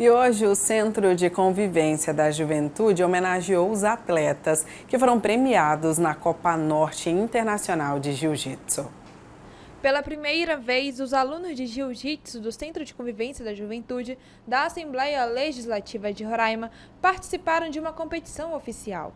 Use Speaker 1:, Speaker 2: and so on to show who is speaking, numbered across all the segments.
Speaker 1: E hoje o Centro de Convivência da Juventude homenageou os atletas que foram premiados na Copa Norte Internacional de Jiu-Jitsu.
Speaker 2: Pela primeira vez, os alunos de Jiu-Jitsu do Centro de Convivência da Juventude da Assembleia Legislativa de Roraima participaram de uma competição oficial.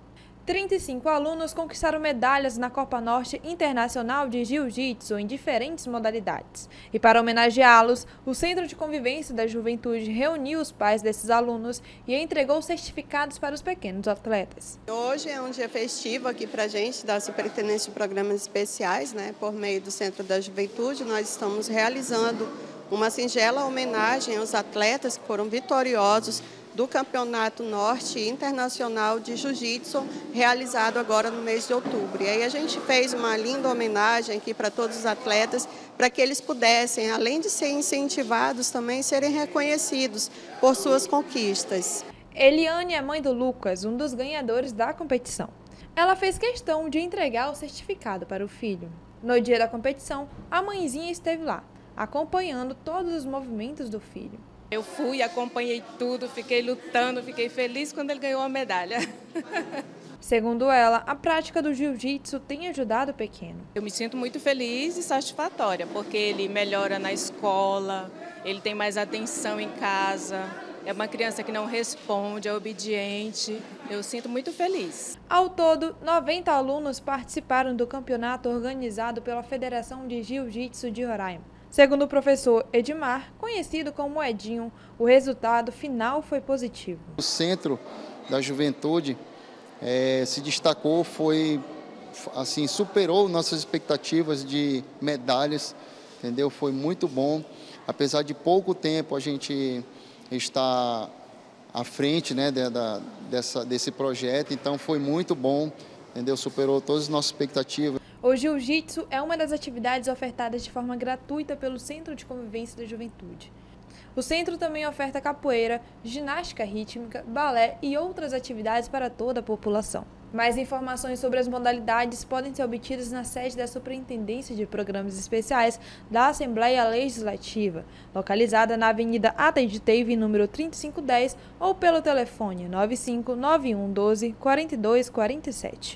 Speaker 2: 35 alunos conquistaram medalhas na Copa Norte Internacional de Jiu-Jitsu em diferentes modalidades. E para homenageá-los, o Centro de Convivência da Juventude reuniu os pais desses alunos e entregou certificados para os pequenos atletas.
Speaker 3: Hoje é um dia festivo aqui para a gente, da Superintendência de Programas Especiais, né, por meio do Centro da Juventude. Nós estamos realizando uma singela homenagem aos atletas que foram vitoriosos do Campeonato Norte Internacional de Jiu-Jitsu, realizado agora no mês de outubro. E aí a gente fez uma linda homenagem aqui para todos os atletas, para que eles pudessem, além de serem incentivados, também serem reconhecidos por suas conquistas.
Speaker 2: Eliane é mãe do Lucas, um dos ganhadores da competição. Ela fez questão de entregar o certificado para o filho. No dia da competição, a mãezinha esteve lá, acompanhando todos os movimentos do filho.
Speaker 4: Eu fui, acompanhei tudo, fiquei lutando, fiquei feliz quando ele ganhou a medalha.
Speaker 2: Segundo ela, a prática do jiu-jitsu tem ajudado o pequeno.
Speaker 4: Eu me sinto muito feliz e satisfatória, porque ele melhora na escola, ele tem mais atenção em casa, é uma criança que não responde, é obediente. Eu sinto muito feliz.
Speaker 2: Ao todo, 90 alunos participaram do campeonato organizado pela Federação de Jiu-Jitsu de Roraima. Segundo o professor Edmar, conhecido como Edinho, o resultado final foi positivo.
Speaker 5: O centro da juventude é, se destacou, foi assim superou nossas expectativas de medalhas, entendeu? Foi muito bom, apesar de pouco tempo a gente está à frente, né, da, dessa, desse projeto, então foi muito bom, entendeu? Superou todas as nossas expectativas.
Speaker 2: O jiu-jitsu é uma das atividades ofertadas de forma gratuita pelo Centro de Convivência da Juventude. O centro também oferta capoeira, ginástica rítmica, balé e outras atividades para toda a população. Mais informações sobre as modalidades podem ser obtidas na sede da Superintendência de Programas Especiais da Assembleia Legislativa, localizada na Avenida Ataíde Teve, número 3510, ou pelo telefone 95 9112 4247.